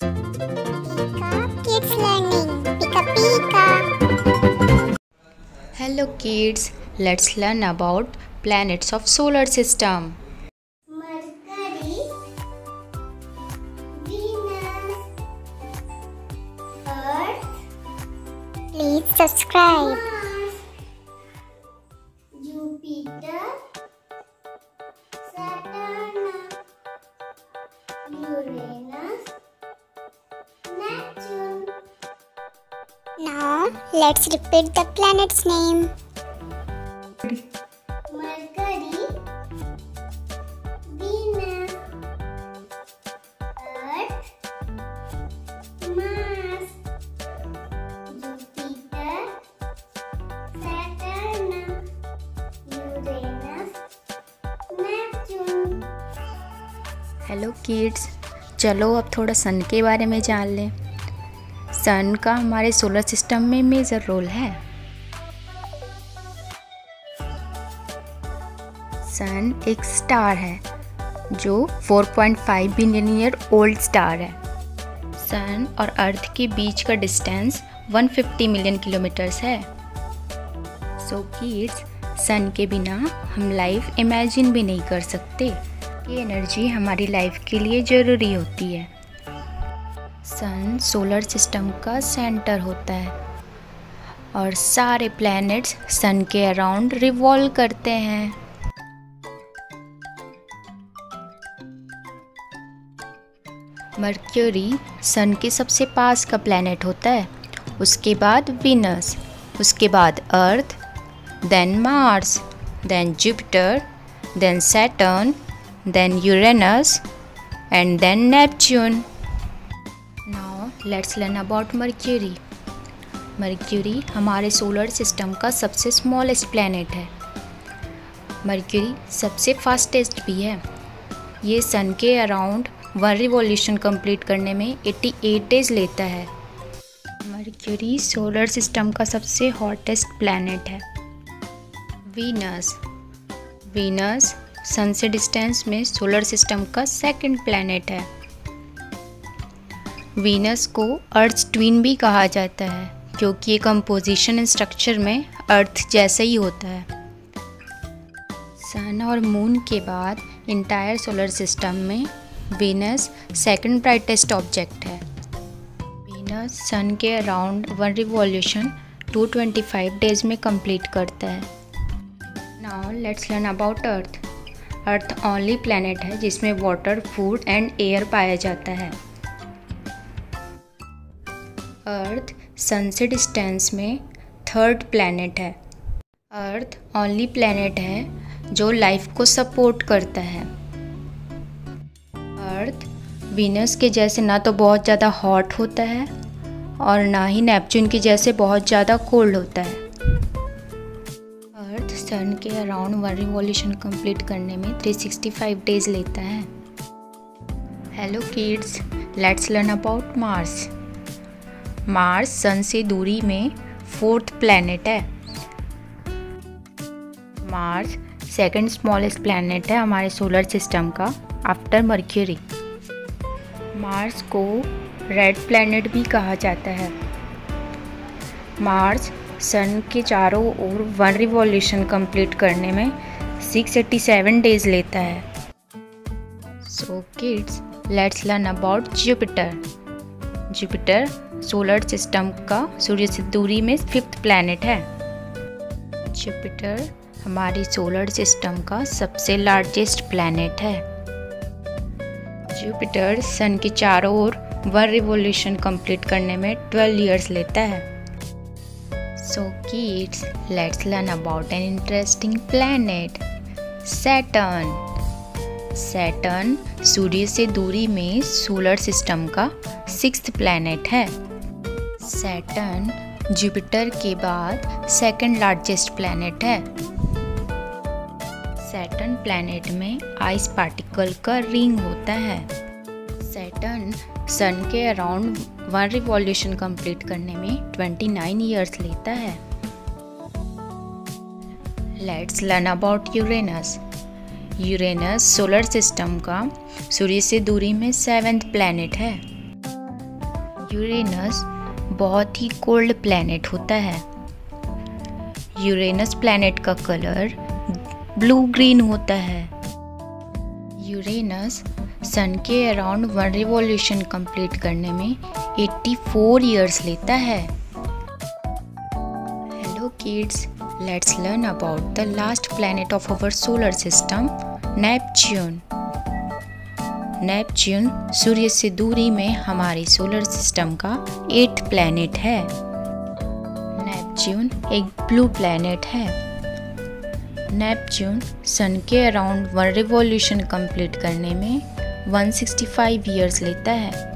Kids learning. Pika pika. Hello kids, let's learn about planets of solar system. Mercury, Venus, Earth. Please subscribe. Mars, Jupiter, Now let's repeat the planet's name. Mercury, Venus, Earth, Mars, Jupiter, Saturn, Uranus, Neptune. Hello kids चलो अब थोड़ा सन के बारे में जान लें sun का हमारे सोलर सिस्टम में मेजर रोल है। सन एक स्टार है, जो 4.5 बिलियन ईयर ओल्ड स्टार है। सन और अर्थ के बीच का डिस्टेंस 150 मिलियन किलोमीटर्स है। सो किड्स सन के बिना हम लाइफ इमेजिन भी नहीं कर सकते। ये एनर्जी हमारी लाइफ के लिए ज़रूरी होती है। सन सोलर सिस्टम का सेंटर होता है और सारे प्लैनेट्स सन के अराउंड रिवॉल्व करते हैं मर्क्यूरी सन के सबसे पास का प्लैनेट होता है, उसके बाद विनस उसके बाद Earth then Mars then Jupiter then Saturn then Uranus and then Neptune. Now learn about Mercury. Mercury हमारे सोलर सिस्टम का सबसे स्मॉलेस्ट प्लैनेट है। मर्क्यूरी सबसे फास्टेस्ट भी है। ये सन के अराउंड वन रिवॉल्यूशन कंप्लीट करने में 88 डेज़ लेता है। मर्क्यूरी सोलर सिस्टम का सबसे हॉटेस्ट प्लैनेट है। वीनस वीनस सन से डिस्टेंस में सोलर सिस्टम का सेकंड प्लैनेट है। वीनस को अर्थ ट्विन भी कहा जाता है क्योंकि ये कंपोजिशन एंड स्ट्रक्चर में अर्थ जैसा ही होता है। सन और मून के बाद इंटायर सोलर सिस्टम में वीनस सेकंड ब्राइटेस्ट ऑब्जेक्ट है। वीनस सन के अराउंड वन रिवॉल्यूशन 225 डेज़ में कंप्लीट करता है। Now let's learn about Earth Earth only planet है, जिसमें वाटर फ़ूड एंड एयर पाया जाता है। अर्थ सन से डिस्टेंस में थर्ड प्लैनेट है। अर्थ ओनली प्लैनेट है जो लाइफ को सपोर्ट करता है। अर्थ वीनस के जैसे ना तो बहुत ज़्यादा हॉट होता है और ना ही नेपच्यून के जैसे बहुत ज़्यादा कोल्ड होता है। अर्थ सन के अराउंड वन रिवॉल्यूशन कंप्लीट करने में 365 डेज़ लेता है। Hello kids let's learn about Mars Mars sun से दूरी में फोर्थ प्लैनेट है। मार्स सेकंड स्मॉलेस्ट प्लैनेट है हमारे सोलर सिस्टम का आफ्टर मर्क्यूरी मार्स को रेड प्लैनेट भी कहा जाता है। मार्स सन के चारों ओर वन रिवॉल्यूशन कंप्लीट करने में 687 डेज़ लेता है। So kids let's learn about Jupiter Jupiter solar system का सूर्य से दूरी में फिफ्थ प्लैनेट है। जुपिटर हमारी सोलर सिस्टम का सबसे लार्जेस्ट प्लैनेट है। जुपिटर सन के चारों ओर वन रिवॉल्यूशन कंप्लीट करने में 12 इयर्स लेता है। सो kids, let's learn about an interesting planet, Saturn. Saturn सूर्य से दूरी में सोलर सिस्टम का सिक्स प्लैनेट है। सैटर्न जुपिटर के बाद सेकंड लार्जेस्ट प्लैनेट है। सैटर्न प्लैनेट में आइस पार्टिकल का रिंग होता है। सैटर्न सन के अराउंड वन रिवॉल्यूशन कंप्लीट करने में 29 इयर्स लेता है। Let's learn about Uranus Uranus solar system का सूर्य से दूरी में सेवेंथ प्लैनेट है। यूरेनस बहुत ही कोल्ड प्लैनेट होता है। यूरेनस प्लैनेट का कलर ब्लू ग्रीन होता है। यूरेनस सन के अराउंड वन रिवॉल्यूशन कंप्लीट करने में 84 इयर्स लेता है। Hello kids let's learn about the last planet of our solar system Neptune Neptune सूर्य से दूरी में हमारे सोलर सिस्टम का एट प्लैनेट है। नेपच्यून एक ब्लू प्लैनेट है। नेपच्यून सन के अराउंड वन रिवॉल्यूशन कंप्लीट करने में 165 ईयर्स लेता है।